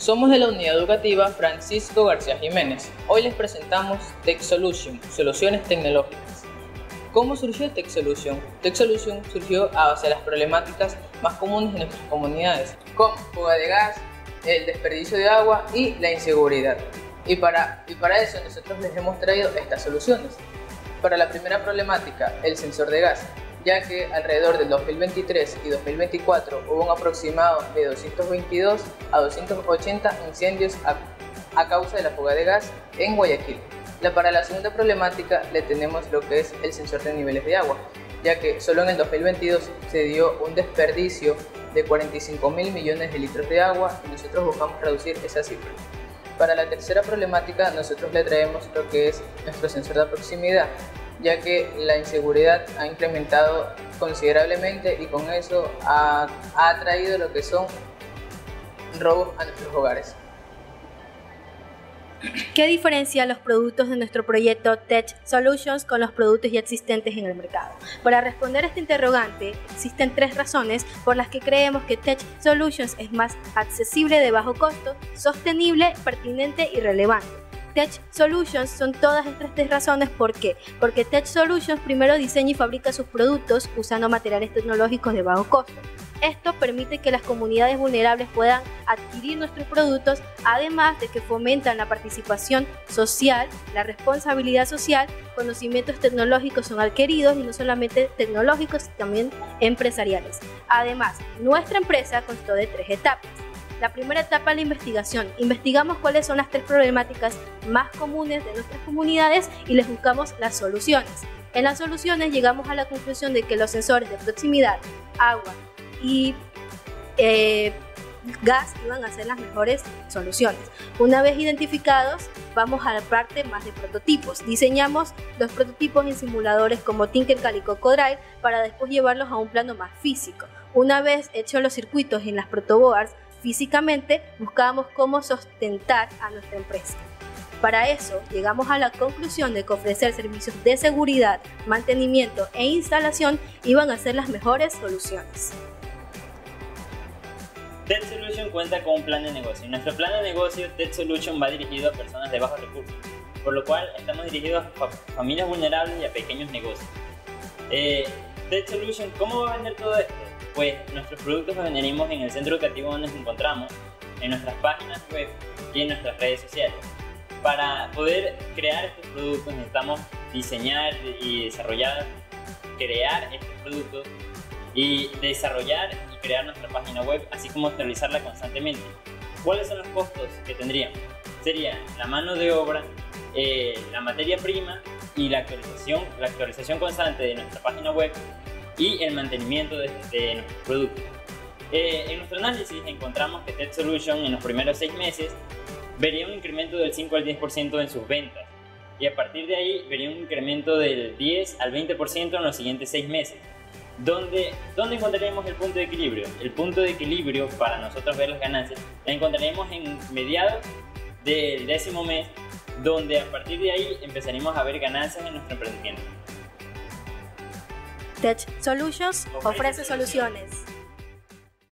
Somos de la unidad educativa Francisco García Jiménez. Hoy les presentamos Tech Solution, soluciones tecnológicas. ¿Cómo surgió Tech Solution? Tech Solution surgió a base de las problemáticas más comunes de nuestras comunidades, como fuga de gas, el desperdicio de agua y la inseguridad. Y para, y para eso nosotros les hemos traído estas soluciones. Para la primera problemática, el sensor de gas, ya que alrededor del 2023 y 2024 hubo un aproximado de 222 a 280 incendios a, causa de la fuga de gas en Guayaquil. La, para la segunda problemática le tenemos lo que es el sensor de niveles de agua, ya que solo en el 2022 se dio un desperdicio de 45 mil millones de litros de agua y nosotros buscamos reducir esa cifra. Para la tercera problemática nosotros le traemos lo que es nuestro sensor de proximidad, ya que la inseguridad ha incrementado considerablemente y con eso ha, ha traído lo que son robos a nuestros hogares. ¿Qué diferencia los productos de nuestro proyecto Tech Solutions con los productos ya existentes en el mercado? Para responder a este interrogante, existen tres razones por las que creemos que Tech Solutions es más accesible de bajo costo, sostenible, pertinente y relevante. Tech Solutions son todas estas tres razones. ¿Por qué? Porque Tech Solutions primero diseña y fabrica sus productos usando materiales tecnológicos de bajo costo. Esto permite que las comunidades vulnerables puedan adquirir nuestros productos, además de que fomentan la participación social, la responsabilidad social, conocimientos tecnológicos son adquiridos y no solamente tecnológicos, también empresariales. Además, nuestra empresa constó de tres etapas. La primera etapa es la investigación. Investigamos cuáles son las tres problemáticas más comunes de nuestras comunidades y les buscamos las soluciones. En las soluciones llegamos a la conclusión de que los sensores de proximidad, agua y eh, gas iban a ser las mejores soluciones. Una vez identificados, vamos a la parte más de prototipos. Diseñamos los prototipos en simuladores como Tinkercad y Cocodrile para después llevarlos a un plano más físico. Una vez hechos los circuitos en las protoboards, físicamente buscábamos cómo sustentar a nuestra empresa. Para eso, llegamos a la conclusión de que ofrecer servicios de seguridad, mantenimiento e instalación iban a ser las mejores soluciones. TED Solution cuenta con un plan de negocio. Nuestro plan de negocio, TED Solution va dirigido a personas de bajos recursos, por lo cual estamos dirigidos a familias vulnerables y a pequeños negocios. Eh, TED Solution, ¿cómo va a vender todo esto? Pues nuestros productos los venderemos en el centro educativo donde nos encontramos, en nuestras páginas web y en nuestras redes sociales. Para poder crear estos productos necesitamos diseñar y desarrollar, crear estos productos y desarrollar y crear nuestra página web, así como actualizarla constantemente. ¿Cuáles son los costos que tendríamos? Sería la mano de obra, eh, la materia prima y la actualización, la actualización constante de nuestra página web y el mantenimiento de, nuestros productos. Eh, en nuestro análisis encontramos que Tech Solution en los primeros seis meses vería un incremento del 5 al 10% en sus ventas y a partir de ahí vería un incremento del 10 al 20% en los siguientes seis meses. ¿Dónde, ¿Dónde encontraremos el punto de equilibrio? El punto de equilibrio para nosotros ver las ganancias la encontraremos en mediados del décimo mes, donde a partir de ahí empezaremos a ver ganancias en nuestro emprendimiento. Tech Solutions ofrece soluciones.